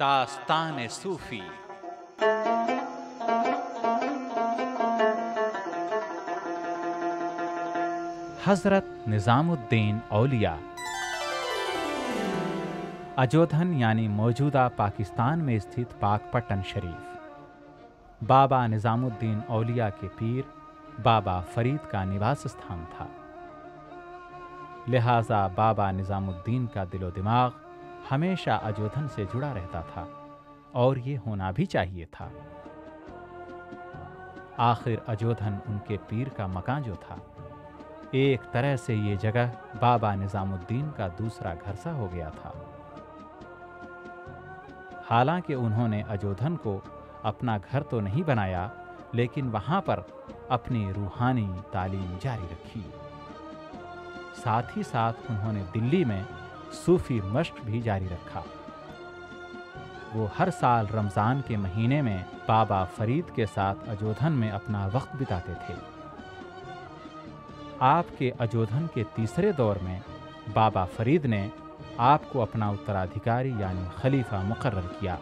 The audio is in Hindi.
दास्तान सूफी। हज़रत निज़ामुद्दीन औलिया। अजोधन यानी मौजूदा पाकिस्तान में स्थित पाकपट्टन शरीफ। बाबा निज़ामुद्दीन औलिया के पीर, बाबा फरीद का निवास स्थान था। लिहाजा बाबा निज़ामुद्दीन का दिलो दिमाग हमेशा अजोधन से जुड़ा रहता था और ये होना भी चाहिए था। आखिर अजोधन उनके पीर का मकान जो था। एक तरह से ये जगह बाबा निज़ामुद्दीन का दूसरा घर सा हो गया था। हालाँकि उन्होंने अजोधन को अपना घर तो नहीं बनाया, लेकिन वहाँ पर अपनी रूहानी तालीम जारी रखी। साथ ही साथ उन्होंने दिल्ली में सूफी मश्क भी जारी रखा। वो हर साल रमज़ान के महीने में बाबा फरीद के साथ अजोधन में अपना वक्त बिताते थे। आपके अजोधन के तीसरे दौर में बाबा फरीद ने आपको अपना उत्तराधिकारी यानी खलीफा मुकर्र किया।